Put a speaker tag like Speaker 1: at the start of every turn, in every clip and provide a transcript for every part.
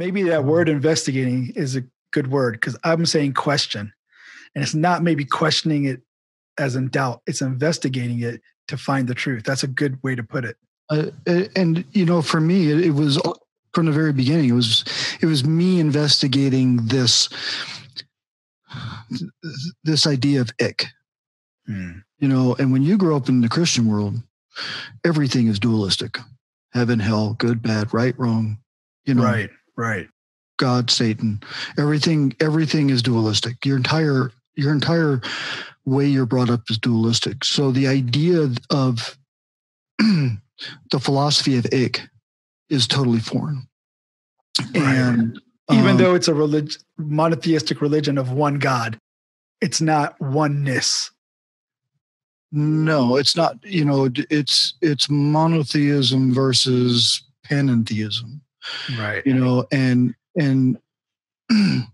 Speaker 1: Maybe that word investigating is a good word because I'm saying question. And it's not maybe questioning it as in doubt, it's investigating it to find the truth. That's a good way to put it.
Speaker 2: Uh, and you know, for me, it, it was from the very beginning. It was it was me investigating this this idea of Ik. Hmm. You know, and when you grow up in the Christian world, everything is dualistic. Heaven, hell, good, bad, right, wrong. You know,
Speaker 1: right, right.
Speaker 2: God, Satan, everything, everything is dualistic. Your entire, your entire way you're brought up is dualistic. So the idea of the philosophy of ik is totally foreign.
Speaker 1: Right. And even um, though it's a relig- monotheistic religion of one God, it's not oneness.
Speaker 2: No, it's not. You know, it's it's monotheism versus panentheism.
Speaker 1: Right.
Speaker 2: You know, and and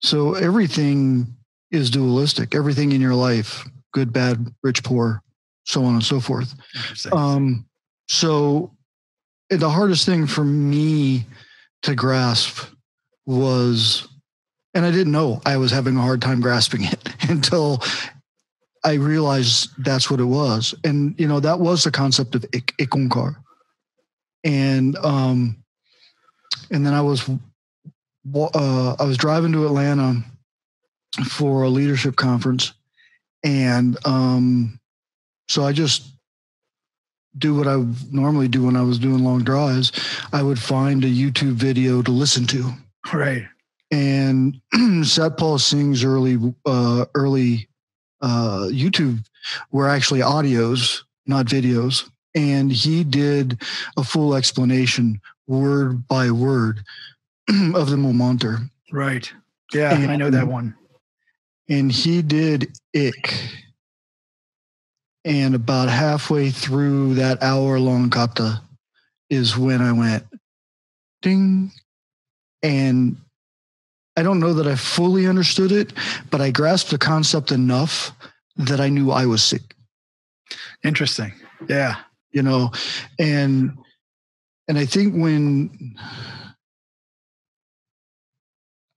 Speaker 2: so everything is dualistic. Everything in your life, good, bad, rich, poor, so on and so forth. Um, so the hardest thing for me to grasp was, and I didn't know I was having a hard time grasping it until I realized that's what it was. And, you know, that was the concept of ik- ikonkar. And, um, and then I was, uh, I was driving to Atlanta for a leadership conference. And, um, so I just do what I normally do when I was doing long drives. I would find a YouTube video to listen to.
Speaker 1: Right.
Speaker 2: And Satpal Singh's early, uh, early uh, YouTube were actually audios, not videos. And he did a full explanation, word by word, of the Mool Mantar.
Speaker 1: Right. Yeah, and, I know that one.
Speaker 2: And he did Ik and about halfway through that hour long katha is when I went ding. And I don't know that I fully understood it, but I grasped the concept enough that I knew I was Sikh.
Speaker 1: Interesting. Yeah.
Speaker 2: You know, and and I think when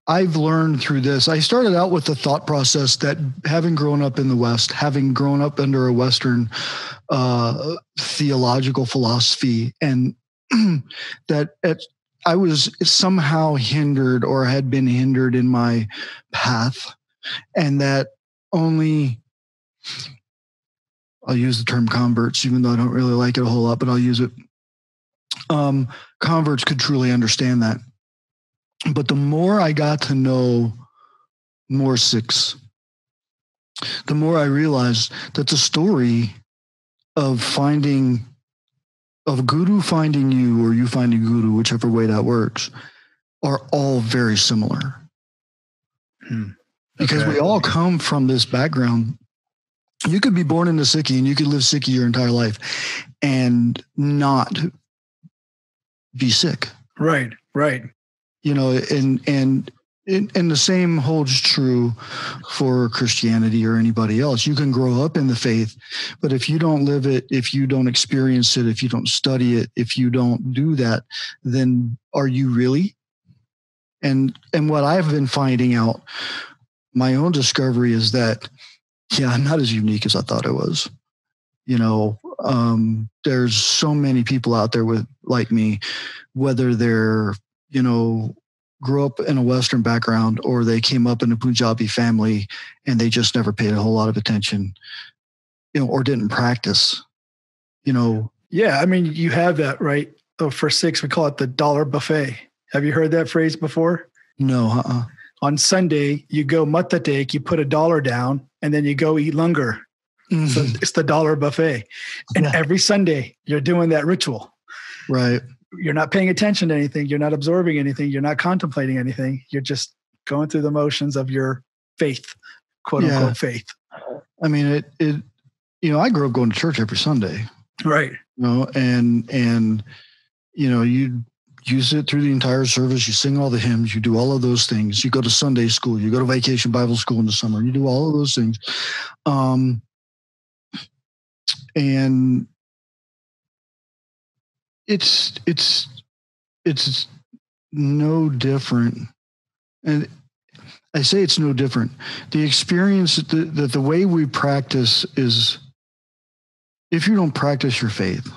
Speaker 2: I've learned through this. I started out with the thought process that having grown up in the West, having grown up under a Western uh, theological philosophy, and that it, I was somehow hindered or had been hindered in my path, and that only I'll use the term converts, even though I don't really like it a whole lot, but I'll use it. Um, converts could truly understand that but the more I got to know more Sikhs, the more I realized that the story of finding, of Guru finding you or you finding Guru, whichever way that works, are all very similar. Hmm. Because we all come from this background. You could be born into Sikhi and you could live Sikhi your entire life and not be Sikh.
Speaker 1: Right, right
Speaker 2: you know, and and and the same holds true for Christianity or anybody else. You can grow up in the faith, but if you don't live it, if you don't experience it, if you don't study it, if you don't do that, then are you really? And and what I've been finding out, my own discovery is that, yeah, I'm not as unique as I thought I was. You know, um, there's so many people out there with like me, whether they're you know, grew up in a Western background or they came up in a Punjabi family and they just never paid a whole lot of attention, you know, or didn't practice, you know.
Speaker 1: Yeah. I mean, you have that, right? Oh, for Sikhs, we call it the dollar buffet. Have you heard that phrase before?
Speaker 2: No. Uh-uh.
Speaker 1: On Sunday, you go take, you put a dollar down, and then you go eat langar. Mm-hmm. So it's the dollar buffet. And yeah. every Sunday, you're doing that ritual.
Speaker 2: Right
Speaker 1: you're not paying attention to anything you're not absorbing anything you're not contemplating anything you're just going through the motions of your faith quote yeah. unquote faith
Speaker 2: i mean it it you know i grew up going to church every sunday
Speaker 1: right
Speaker 2: you know and and you know you use it through the entire service you sing all the hymns you do all of those things you go to sunday school you go to vacation bible school in the summer you do all of those things um and it's it's it's no different. And I say it's no different. The experience that the, that the way we practice is if you don't practice your faith,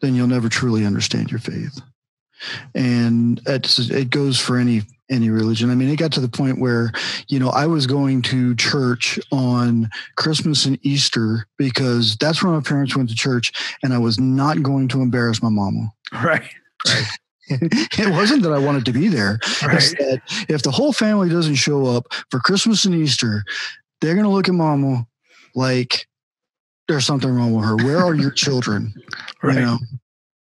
Speaker 2: then you'll never truly understand your faith. And it goes for any any religion. I mean, it got to the point where, you know, I was going to church on Christmas and Easter because that's when my parents went to church, and I was not going to embarrass my mama.
Speaker 1: Right. Right.
Speaker 2: it wasn't that I wanted to be there. Right. That if the whole family doesn't show up for Christmas and Easter, they're going to look at mama like there's something wrong with her. Where are your children?
Speaker 1: right. You know?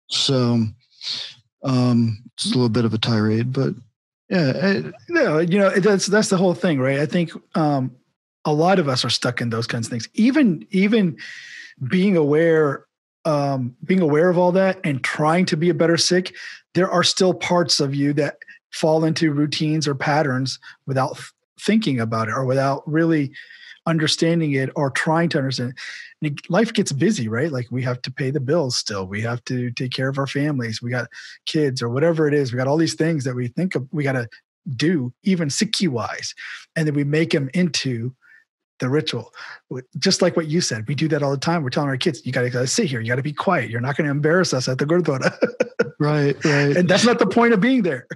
Speaker 2: So um, it's a little bit of a tirade, but yeah,
Speaker 1: it, no, you know, that's, that's the whole thing, right? I think um, a lot of us are stuck in those kinds of things. Even, even being aware um, being aware of all that and trying to be a better Sikh, there are still parts of you that fall into routines or patterns without thinking about it or without really understanding it or trying to understand it. life gets busy, right? Like we have to pay the bills still. We have to take care of our families. We got kids or whatever it is. We got all these things that we think of, we got to do, even Sikhi wise. And then we make them into the ritual. Just like what you said, we do that all the time. We're telling our kids, you got to sit here. You got to be quiet. You're not going to embarrass us at the Gurdwara.
Speaker 2: right, right.
Speaker 1: And that's not the point of being there.